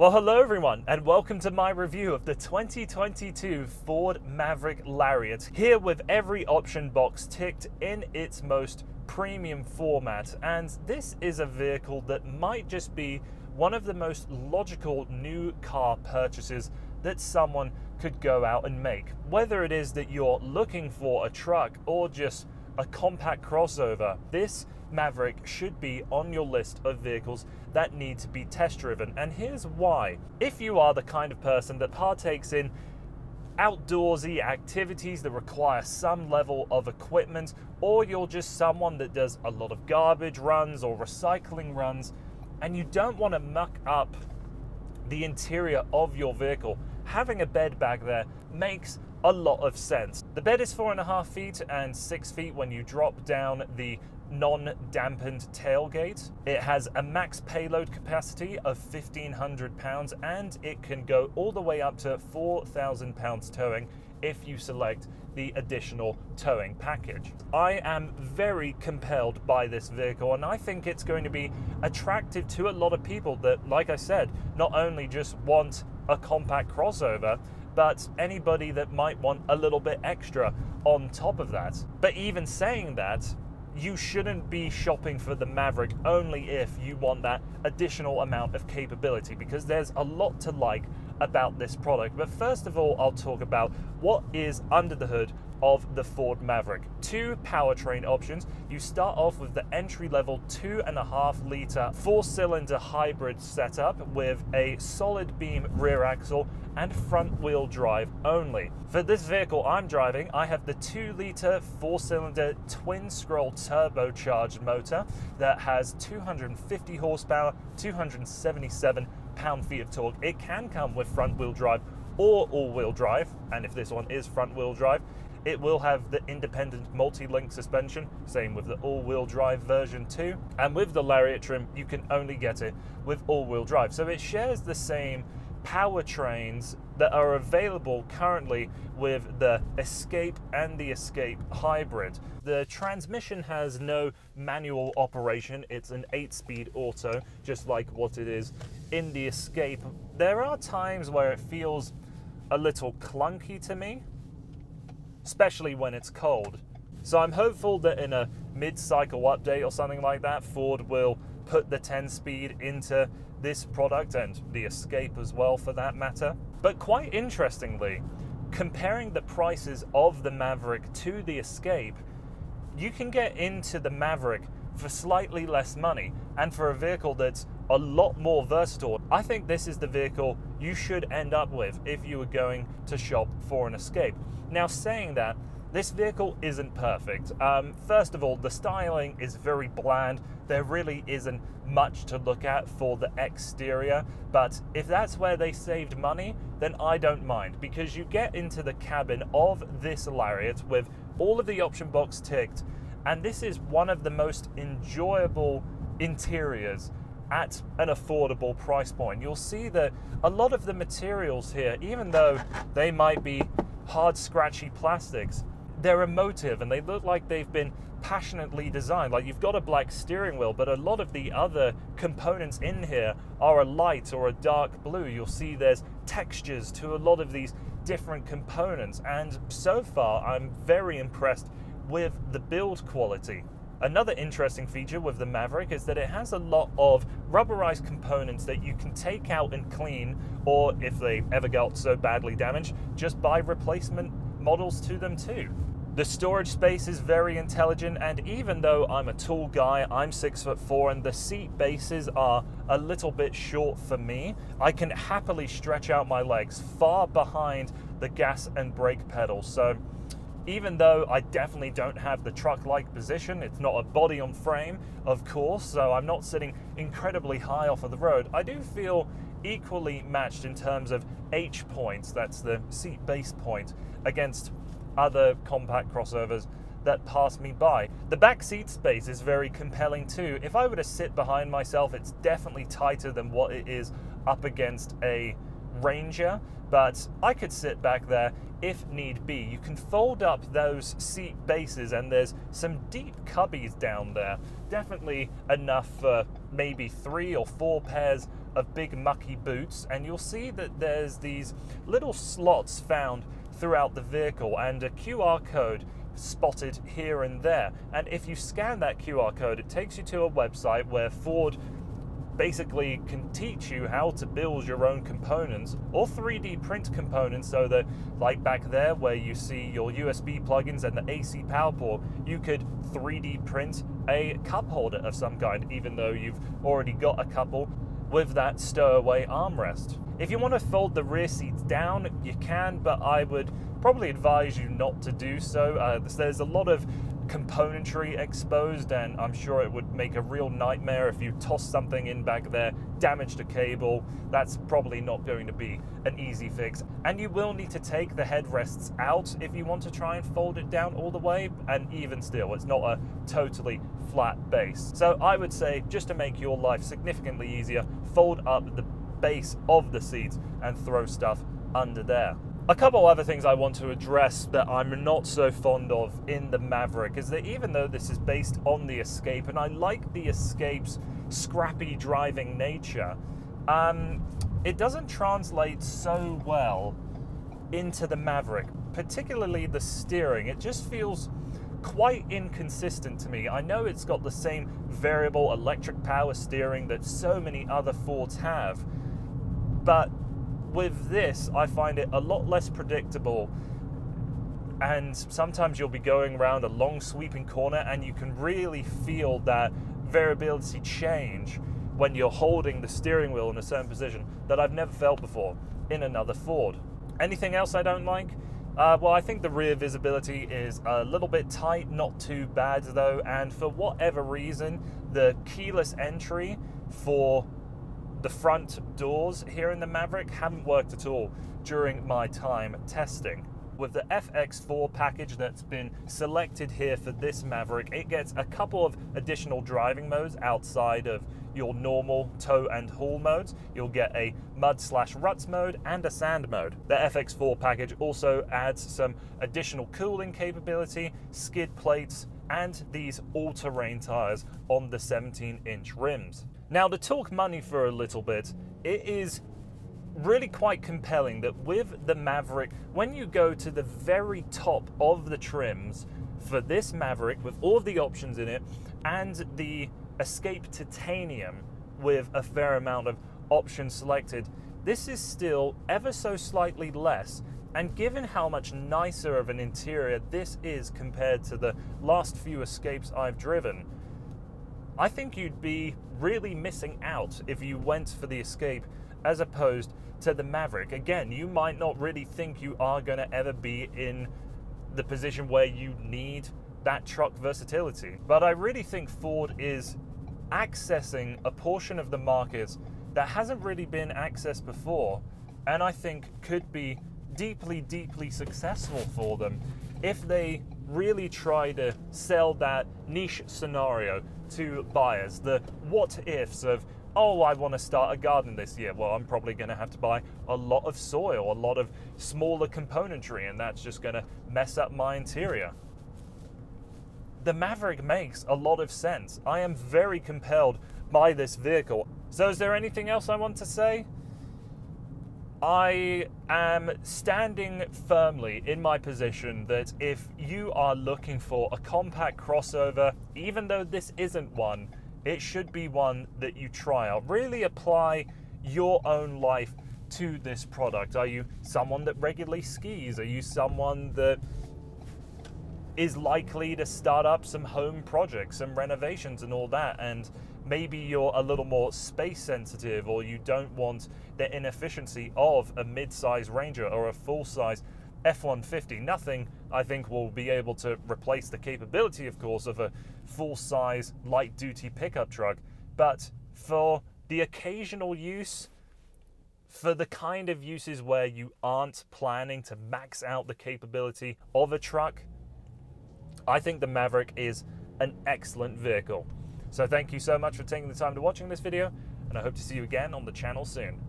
Well, hello everyone, and welcome to my review of the 2022 Ford Maverick Lariat. Here with every option box ticked in its most premium format, and this is a vehicle that might just be one of the most logical new car purchases that someone could go out and make. Whether it is that you're looking for a truck or just a compact crossover, this Maverick should be on your list of vehicles that need to be test driven. And here's why. If you are the kind of person that partakes in outdoorsy activities that require some level of equipment, or you're just someone that does a lot of garbage runs or recycling runs, and you don't want to muck up the interior of your vehicle, having a bed bag there makes a lot of sense. The bed is four and a half feet and six feet when you drop down the non-dampened tailgate. It has a max payload capacity of 1500 pounds and it can go all the way up to 4000 pounds towing if you select the additional towing package. I am very compelled by this vehicle and I think it's going to be attractive to a lot of people that, like I said, not only just want a compact crossover, but anybody that might want a little bit extra on top of that. But even saying that, you shouldn't be shopping for the Maverick only if you want that additional amount of capability because there's a lot to like about this product. But first of all, I'll talk about what is under the hood of the Ford Maverick. Two powertrain options. You start off with the entry level two and a half litre four cylinder hybrid setup with a solid beam rear axle and front wheel drive only. For this vehicle I'm driving, I have the 2 litre 4 cylinder twin scroll turbocharged motor that has 250 horsepower, 277 pound feet of torque. It can come with front wheel drive or all wheel drive, and if this one is front wheel drive, it will have the independent multi-link suspension, same with the all-wheel drive version 2. And with the Lariat trim, you can only get it with all-wheel drive. So it shares the same powertrains that are available currently with the Escape and the Escape Hybrid. The transmission has no manual operation, it's an 8 speed auto, just like what it is in the Escape. There are times where it feels a little clunky to me, especially when it's cold. So I'm hopeful that in a mid cycle update or something like that, Ford will put the 10 speed into this product and the Escape as well for that matter. But quite interestingly, comparing the prices of the Maverick to the Escape, you can get into the Maverick for slightly less money and for a vehicle that's a lot more versatile. I think this is the vehicle you should end up with if you were going to shop for an Escape. Now, saying that, this vehicle isn't perfect. Um, first of all, the styling is very bland. There really isn't much to look at for the exterior, but if that's where they saved money, then I don't mind because you get into the cabin of this Lariat with all of the option box ticked, and this is one of the most enjoyable interiors at an affordable price point. You'll see that a lot of the materials here, even though they might be hard, scratchy plastics, they're emotive and they look like they've been passionately designed. Like you've got a black steering wheel, but a lot of the other components in here are a light or a dark blue. You'll see there's textures to a lot of these different components. And so far, I'm very impressed with the build quality. Another interesting feature with the Maverick is that it has a lot of rubberized components that you can take out and clean, or if they ever got so badly damaged, just buy replacement models to them too. The storage space is very intelligent, and even though I'm a tall guy, I'm six foot four, and the seat bases are a little bit short for me, I can happily stretch out my legs far behind the gas and brake pedals. So even though I definitely don't have the truck-like position, it's not a body on frame, of course, so I'm not sitting incredibly high off of the road, I do feel equally matched in terms of H points, that's the seat base point, against other compact crossovers that pass me by. The back seat space is very compelling too. If I were to sit behind myself, it's definitely tighter than what it is up against a Ranger, but I could sit back there if need be. You can fold up those seat bases and there's some deep cubbies down there. Definitely enough for maybe three or four pairs of big mucky boots, and you'll see that there's these little slots found throughout the vehicle and a QR code spotted here and there. And if you scan that QR code, it takes you to a website where Ford basically can teach you how to build your own components or 3D print components so that, like back there where you see your USB plugins and the AC power port, you could 3D print a cup holder of some kind, even though you've already got a couple with that stowaway armrest. If you want to fold the rear seats down, you can, but I would probably advise you not to do so. Uh, there's a lot of componentry exposed, and I'm sure it would make a real nightmare if you toss something in back there, damaged a cable. That's probably not going to be an easy fix. And you will need to take the headrests out if you want to try and fold it down all the way, and even still, it's not a totally flat base. So I would say, just to make your life significantly easier, fold up the base of the seat and throw stuff under there. A couple other things I want to address that I'm not so fond of in the Maverick is that even though this is based on the Escape, and I like the Escape's scrappy driving nature, um, it doesn't translate so well into the Maverick, particularly the steering. It just feels quite inconsistent to me. I know it's got the same variable electric power steering that so many other Fords have, but with this, I find it a lot less predictable. And sometimes you'll be going around a long sweeping corner and you can really feel that variability change when you're holding the steering wheel in a certain position that I've never felt before in another Ford. Anything else I don't like? Uh, well, I think the rear visibility is a little bit tight, not too bad though, and for whatever reason, the keyless entry for the front doors here in the Maverick haven't worked at all during my time testing. With the FX4 package that's been selected here for this Maverick, it gets a couple of additional driving modes outside of your normal tow and haul modes. You'll get a mud slash ruts mode and a sand mode. The FX4 package also adds some additional cooling capability, skid plates, and these all-terrain tires on the 17 inch rims. Now, to talk money for a little bit, it is really quite compelling that with the Maverick, when you go to the very top of the trims for this Maverick with all of the options in it and the Escape Titanium with a fair amount of options selected, this is still ever so slightly less. And given how much nicer of an interior this is compared to the last few Escapes I've driven, I think you'd be really missing out if you went for the Escape as opposed to the Maverick. Again, you might not really think you are going to ever be in the position where you need that truck versatility. But I really think Ford is accessing a portion of the market that hasn't really been accessed before, and I think could be deeply, deeply successful for them if they really try to sell that niche scenario to buyers. The what ifs of, oh, I want to start a garden this year. Well, I'm probably going to have to buy a lot of soil, a lot of smaller componentry, and that's just going to mess up my interior. The Maverick makes a lot of sense. I am very compelled by this vehicle. So, is there anything else I want to say? I am standing firmly in my position that if you are looking for a compact crossover, even though this isn't one, it should be one that you try out. Really apply your own life to this product. Are you someone that regularly skis? Are you someone that is likely to start up some home projects, some renovations, and all that? And maybe you're a little more space sensitive or you don't want the inefficiency of a mid-size Ranger or a full-size F-150. Nothing, I think, will be able to replace the capability, of course, of a full-size light-duty pickup truck. But for the occasional use, for the kind of uses where you aren't planning to max out the capability of a truck, I think the Maverick is an excellent vehicle. So thank you so much for taking the time to watching this video, and I hope to see you again on the channel soon.